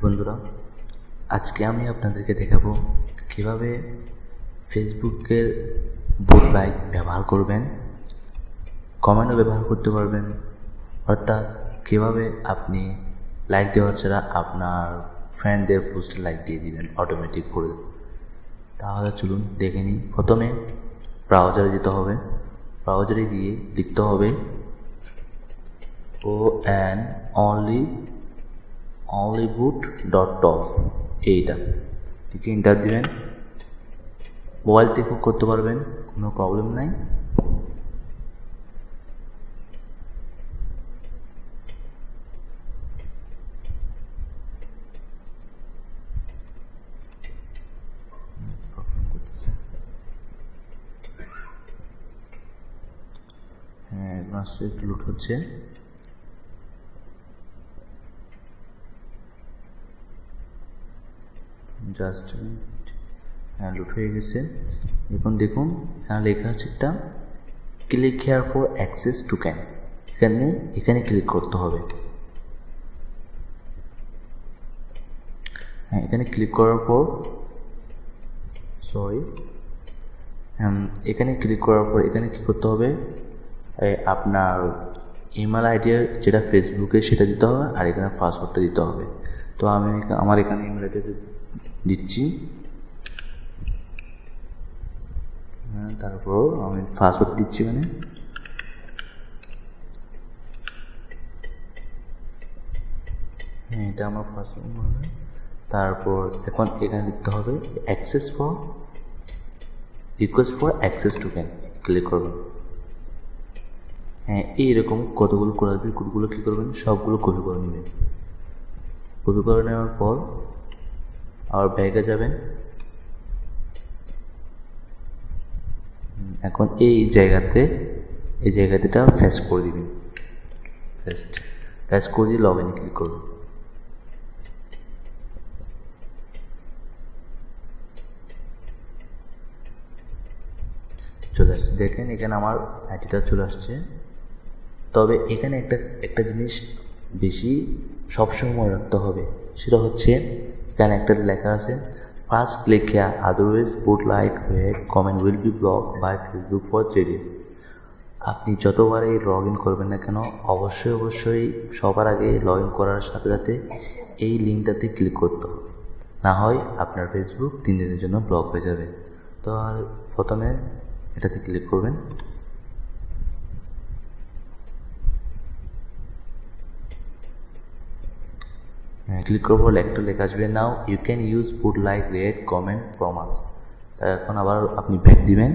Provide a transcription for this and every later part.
বন্ধুরা, আজকে আমি আপনাদেরকে দেখাবো কীভাবে ফেসবুকের বুট লাইক ব্যবহার করবেন, কমেন্টও ব্যবহার করতে পারবেন, অর্থাৎ কীভাবে আপনি লাইক দেওয়া ছাড়া আপনার ফ্রেন্ডদের পোস্টে লাইক দিয়ে দিবেন অটোমেটিক করে। তাহলে চলুন দেখে নিই। প্রথমে ব্রাউজারে যেতে হবে। ব্রাউজারে গিয়ে লিখতে হবে ও অ্যান অনলি অনলিবুট ডট টপ এইটা। ঠিক ইন্টার দিবেন মোবাইল থেকেও করতে পারবেন, কোনো প্রবলেম নাই। হ্যাঁ একটু লুট হচ্ছে। জাস্ট হ্যাঁ লুট হয়ে গেছে। এখন দেখুন, এখানে লেখা আছে একটা click here for access token এখানে এখানে ক্লিক করতে হবে। হ্যাঁ এখানে ক্লিক করার পর সরি এখানে ক্লিক করার পর এখানে কী করতে হবে? আপনার ইমেল আইডি যেটা ফেসবুকে সেটা দিতে হবে আর এখানে পাসওয়ার্ডটা দিতে হবে। তো আমি আমার এখানে ইমেল আইডি দিচ্ছি। হ্যাঁ তারপর আমি পাসওয়ার্ড দিচ্ছি মানে হ্যাঁ এটা আমার পাসওয়ার্ড তারপর এখন এখানে লিখতে হবে access for request for access token click করবেন। হ্যাঁ এইরকম কতগুলো আসবে কোডগুলো কী করবেন, সবগুলো কপি করে নেবেন। কপি করে নেওয়ার পর আবার ব্যাগে যাবেন। এখন এই জায়গাতে, এই জায়গাতেটা ফেস করে দিবেন। ফেস্ট ফেস করে দিয়ে লগ ইন ক্লিক করবেন। চলে আসছে। দেখেন এখানে আমার আইডিটা চলে আসছে। তবে এখানে একটা একটা জিনিস বেশি সবসময় রাখতে হবে। সেটা হচ্ছে এখানে একটা লেখা আছে first click here otherwise but like wait comment will be block by Facebook for three days আপনি যতবারই লগ ইন করবেন না কেন, অবশ্যই অবশ্যই সবার আগে লগ ইন করার সাথে সাথে এই লিঙ্কটাতে ক্লিক করতে হবে। না হয় আপনার ফেসবুক তিন দিনের জন্য ব্লক হয়ে যাবে। তো প্রথমে এটাতে ক্লিক করবেন। ক্লিক করব একটা লেখা আসবে now you can use food like red comment from us এখন আবার আপনি ব্যাক দিবেন।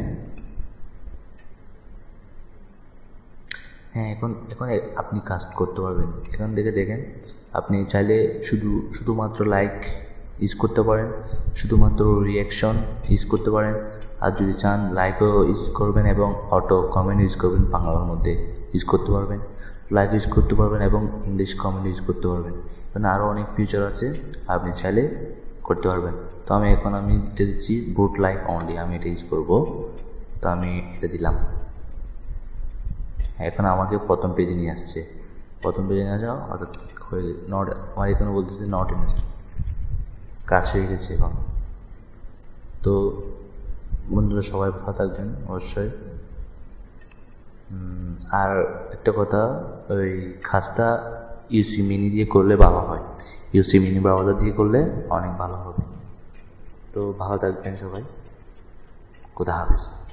হ্যাঁ এখন এখন আপনি কাস্ট করতে পারবেন। এখান থেকে দেখেন, আপনি চাইলে শুধু, শুধুমাত্র লাইক ইউজ করতে পারেন। শুধুমাত্র রিয়াকশন ইউজ করতে পারেন। আর যদি চান লাইকও ইউজ করবেন এবং অটো কমেন্ট ইউজ করবেন বাংলার মধ্যে ইউজ করতে পারবেন। লাইক ইউজ করতে পারবেন এবং ইংলিশ কমেন্ট ইউজ করতে পারবেন। এখানে আরও অনেক ফিচার আছে, আপনি চাইলে করতে পারবেন। তো আমি এখন আমি দিতে দিচ্ছি বুট লাইক অনলি আমি এটা ইউজ করব। তো আমি এটা দিলাম। এখন আমাকে প্রথম পেজে নিয়ে আসছে। প্রথম পেজে নিয়ে যাও অর্থাৎ নট আমার এখানে বলতেছে নট ইনস্ট কাজ হয়ে গেছে এখন। তো বন্ধুরা, সবাই ভালো থাকবেন, অবশ্যই। আর একটা কথা, ওই খাসটা ইউসি মিনি দিয়ে করলে ভালো হয়। ইউসি মিনি ব্রাউজার দিয়ে করলে অনেক ভালো হবে। তো ভালো থাকবেন সবাই। কোথা হাফিজ।